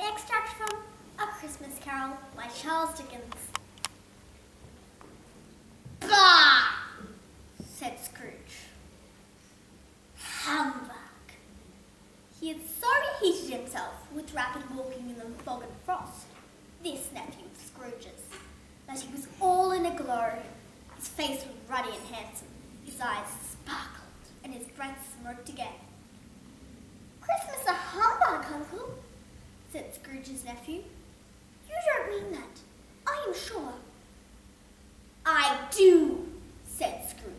Extract from A Christmas Carol by Charles Dickens. Bah! said Scrooge. Humbug! He had so heated himself with rapid walking in the fog and frost, this nephew of Scrooge's, that he was all in a glow. His face was ruddy and handsome, his eyes sparkled, and his breath smoked again. Christmas a humbug, Uncle, said Scrooge's nephew. You don't mean that, I am sure. I do, said Scrooge.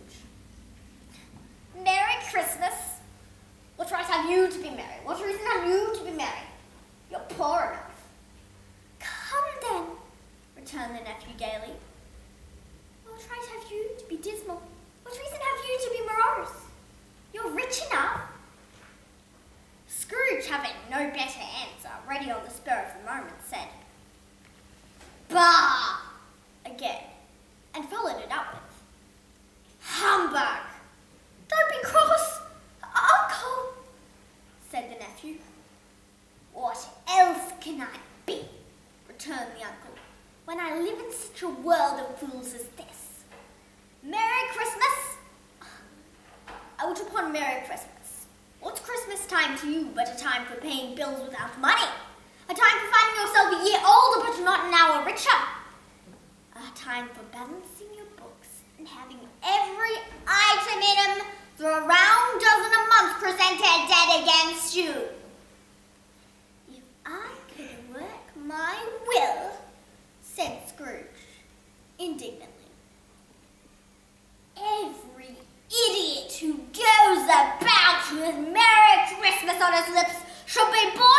Merry Christmas. What right have you to be merry? What reason have you to be merry? You're poor enough. Come then, returned the nephew gaily. What right have you to be dismal? What reason have you to be morose? You're rich enough. Scrooge, having no better ready on the spur of the moment, said, Bah! again, and followed it up with, Humbug! Don't be cross, Uncle, said the nephew. What else can I be, returned the uncle, when I live in such a world of fools as this? Merry Christmas! Out upon Merry Christmas. Christmas time to you but a time for paying bills without money? A time for finding yourself a year older but not an hour richer? A time for balancing your books and having every item in them for a round dozen a month presented dead against you. If I could work my will, said Scrooge indignantly, every idiot who goes about with Merry Christmas on his lips. Should be boiled